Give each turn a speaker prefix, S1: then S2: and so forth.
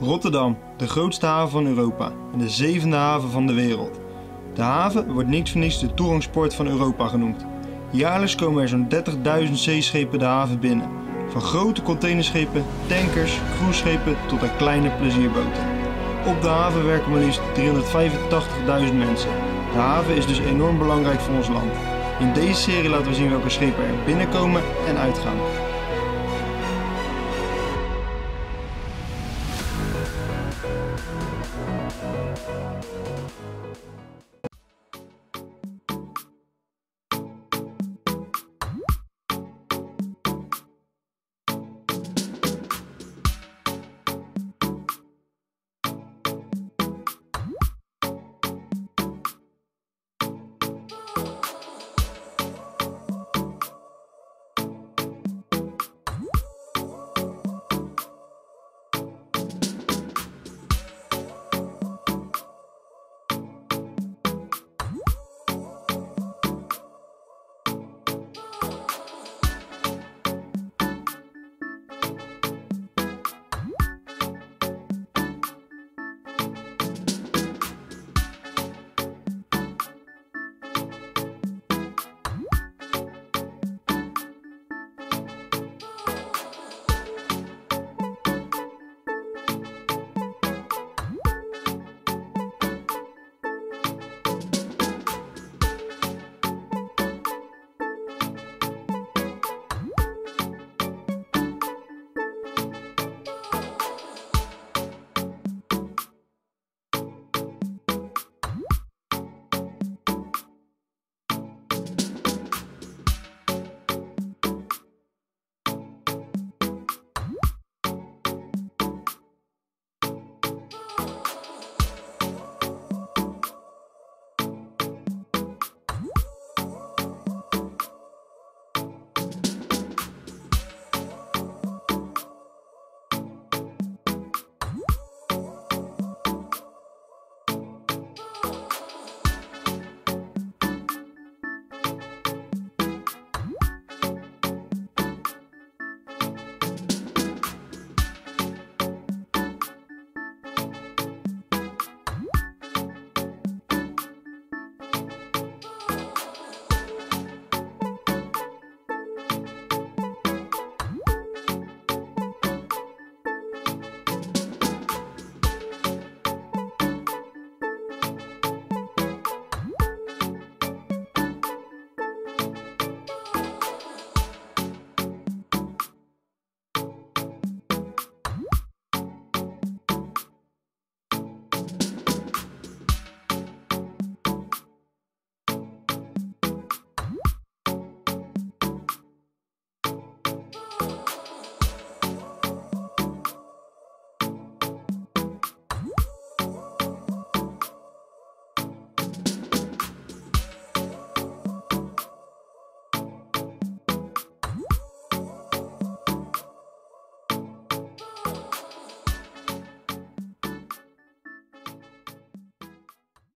S1: Rotterdam, de grootste haven van Europa en de zevende haven van de wereld. De haven wordt niet voor niets de toegangspoort van Europa genoemd. Jaarlijks komen er zo'n 30.000 zeeschepen de haven binnen. Van grote containerschepen, tankers, cruiseschepen tot aan kleine plezierboten. Op de haven werken maar liefst 385.000 mensen. De haven is dus enorm belangrijk voor ons land. In deze serie laten we zien welke schepen er binnenkomen en uitgaan.